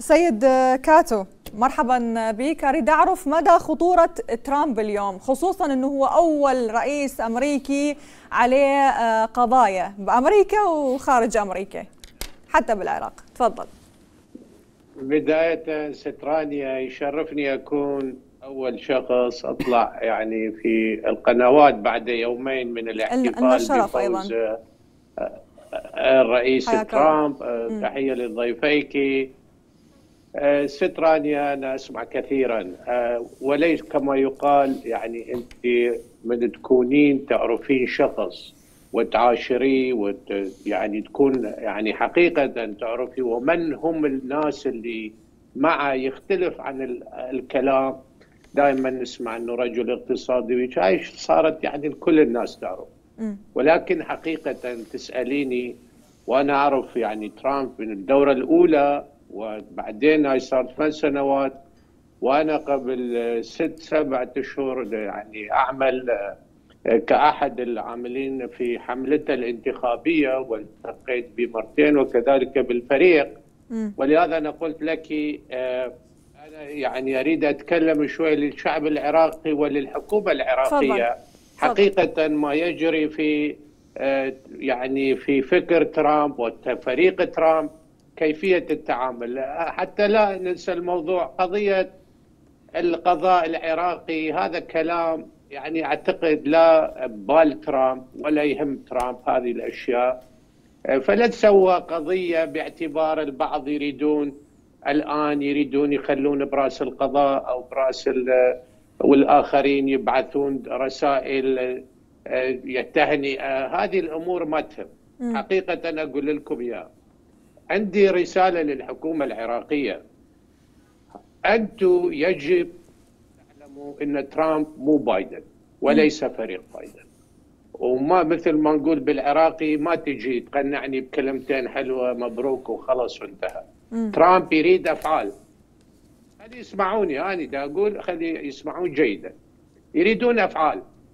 سيد كاتو مرحبا بك. أريد أعرف مدى خطورة ترامب اليوم خصوصا إنه هو أول رئيس أمريكي عليه قضايا بأمريكا وخارج أمريكا حتى بالعراق. تفضل. بداية سترانيا يشرفني أكون أول شخص أطلع يعني في القنوات بعد يومين من الاحتفال الشرف أيضا. الرئيس ترامب. تحية لضيفيك. سترانيا أنا أسمع كثيرا. وليس كما يقال يعني أنت من تكونين تعرفين شخص وتعاشريه وت يعني تكون يعني حقيقة تعرفي ومن هم الناس اللي معه يختلف عن الكلام. دائما نسمع إنه رجل اقتصادي هاي صارت يعني كل الناس تعرف. ولكن حقيقة تسأليني وأنا أعرف يعني ترامب من الدورة الأولى وبعدين هاي صارت ثمان سنوات وأنا قبل ست سبعة أشهر يعني أعمل كأحد العاملين في حملته الانتخابية والتقيت بمرتين وكذلك بالفريق. ولهذا أنا قلت لك أنا يعني أريد أتكلم شوي للشعب العراقي وللحكومة العراقية. حقيقة ما يجري في يعني في فكر ترامب وفريق ترامب كيفية التعامل. حتى لا ننسى الموضوع قضية القضاء العراقي هذا كلام يعني أعتقد لا بال ترامب ولا يهم ترامب هذه الأشياء. فلا تسوى قضية باعتبار البعض يريدون الآن يريدون يخلون براس القضاء أو براس والآخرين يبعثون رسائل تهنئه هذه الأمور ما تهم. حقيقة أقول لكم إياها. عندي رسالة للحكومة العراقية. أنتم يجب تعلموا إن ترامب مو بايدن وليس فريق بايدن. وما مثل ما نقول بالعراقي ما تجي تقنعني بكلمتين حلوة مبروك وخلص وانتهى. ترامب يريد أفعال. خلي يسمعوني أنا دا أقول خلي يسمعون جيدا. يريدون أفعال.